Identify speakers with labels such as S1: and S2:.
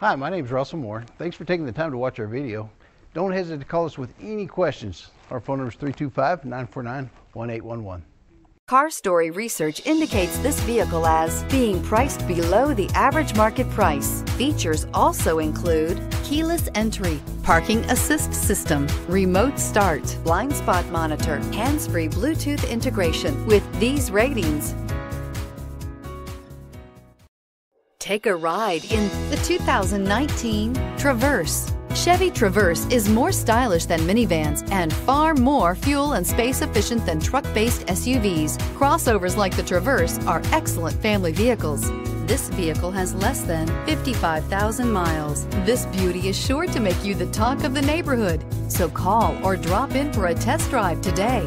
S1: Hi, my name is Russell Moore. Thanks for taking the time to watch our video. Don't hesitate to call us with any questions. Our phone number is 325 949 1811.
S2: Car Story research indicates this vehicle as being priced below the average market price. Features also include keyless entry, parking assist system, remote start, blind spot monitor, hands-free Bluetooth integration. With these ratings, Take a ride in the 2019 Traverse. Chevy Traverse is more stylish than minivans and far more fuel and space efficient than truck-based SUVs. Crossovers like the Traverse are excellent family vehicles. This vehicle has less than 55,000 miles. This beauty is sure to make you the talk of the neighborhood. So call or drop in for a test drive today.